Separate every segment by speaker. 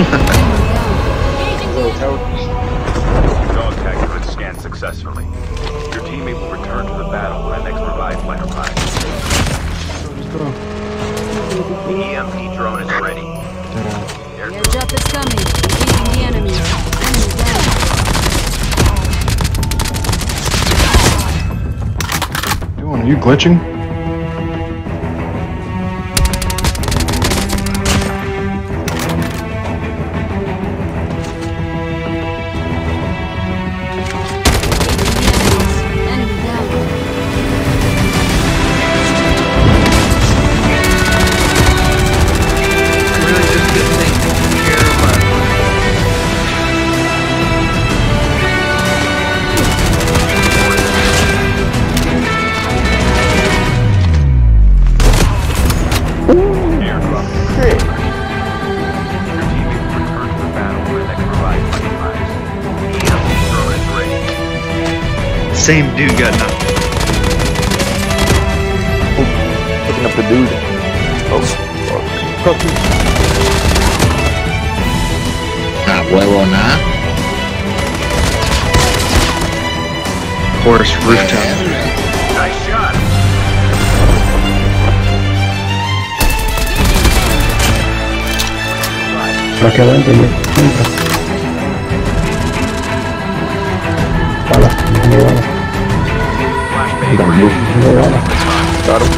Speaker 1: Dog tag unit scanned successfully. Your teammate will return to the battle when next revived flight arrives. EMP drone is ready. Airdrop
Speaker 2: is coming. Engaging the enemy. Enemy down.
Speaker 3: Doing? Are you glitching?
Speaker 4: Same dude got knocked.
Speaker 5: Picking up the dude. Oh, fuck.
Speaker 6: Ah, huevo, nada.
Speaker 4: Horse rooftop.
Speaker 1: Nice shot.
Speaker 7: Para que adelante, Bala.
Speaker 5: Got him.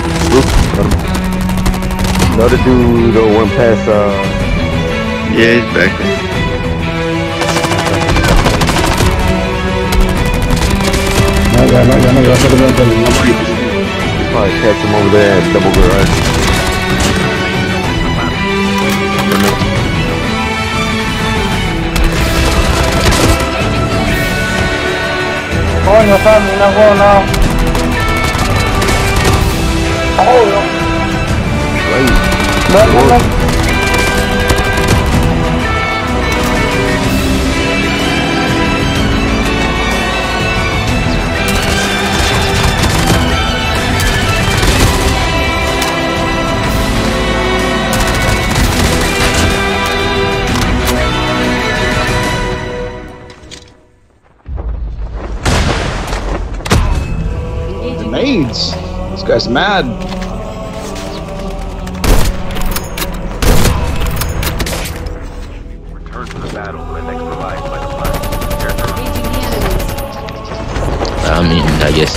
Speaker 5: Got him. The other dude though went past uh
Speaker 4: Yeah, he's back there.
Speaker 7: Meto en
Speaker 5: probably catch him over there at double garage.
Speaker 7: Coño, Sammy, no juego.
Speaker 2: Engaging
Speaker 3: Grenades. This guy's mad.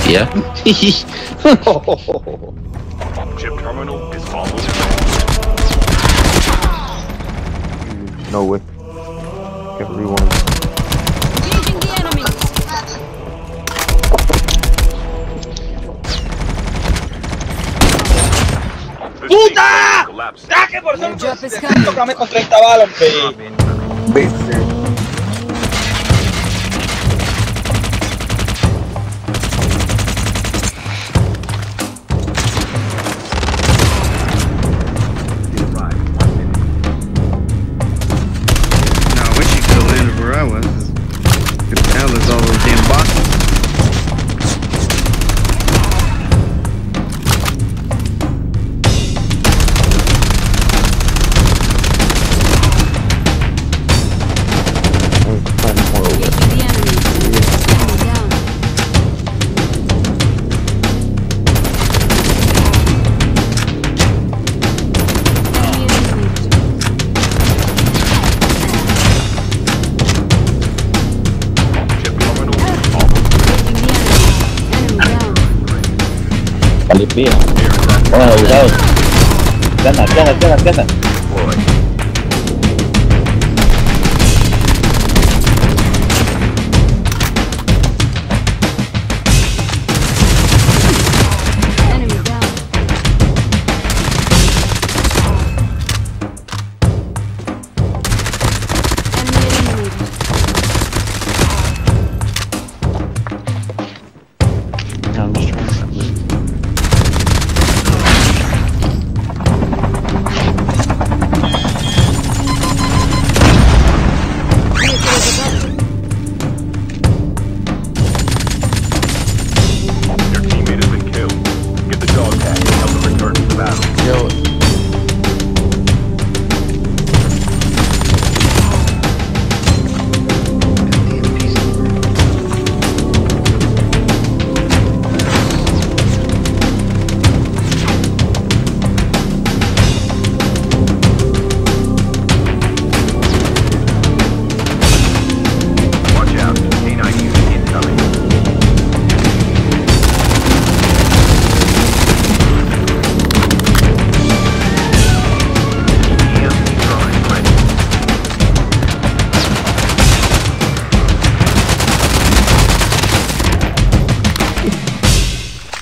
Speaker 6: I guess, yeah.
Speaker 1: Chip terminal is almost ready.
Speaker 5: No way. Can't rewind.
Speaker 2: Engaging the enemies.
Speaker 1: The ¡Puta! Collapse.
Speaker 2: Airdrop is coming.
Speaker 1: Drop incoming. Arrived.
Speaker 8: Limpia. Bueno, cuidado.
Speaker 3: ¿Qué anda? ¿Qué.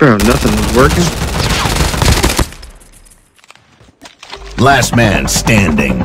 Speaker 4: Bro, nothing was working.
Speaker 9: Last man standing.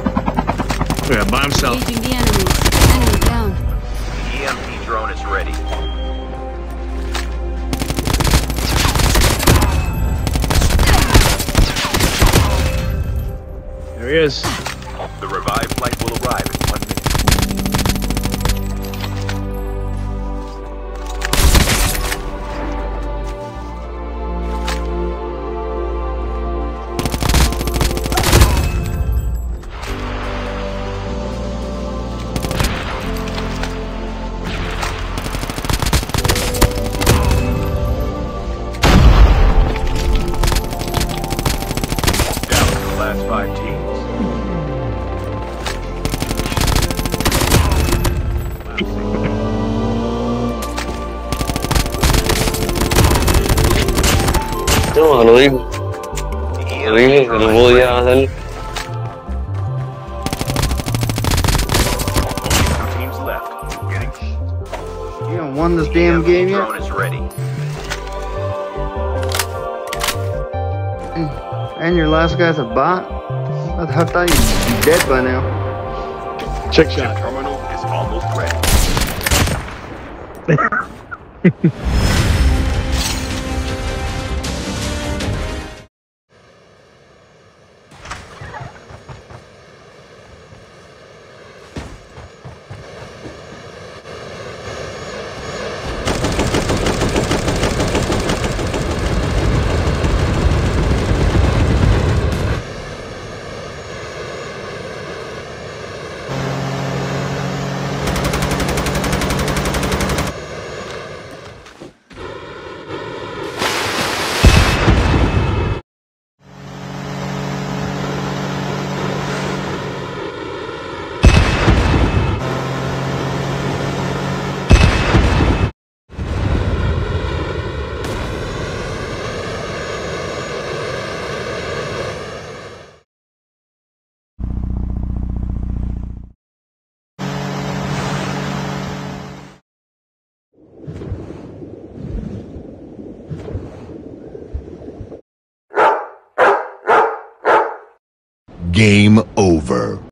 Speaker 5: No, lo dijo. Lo dije que no podía hacer.
Speaker 1: Only two teams left. Getting
Speaker 4: You haven't won this damn game yet?
Speaker 1: is ready. Mm.
Speaker 4: And your last guy's a bot? I thought you'd be dead by now.
Speaker 3: Check
Speaker 1: Ship
Speaker 3: shot.
Speaker 1: terminal is almost ready.
Speaker 9: Game over.